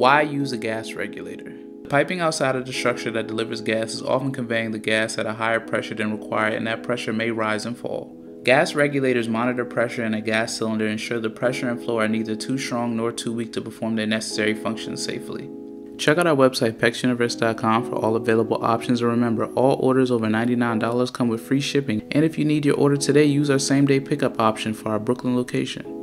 Why use a gas regulator? Piping outside of the structure that delivers gas is often conveying the gas at a higher pressure than required, and that pressure may rise and fall. Gas regulators monitor pressure in a gas cylinder and ensure the pressure and flow are neither too strong nor too weak to perform their necessary functions safely. Check out our website, pexuniverse.com, for all available options. And remember, all orders over $99 come with free shipping. And if you need your order today, use our same day pickup option for our Brooklyn location.